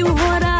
you what I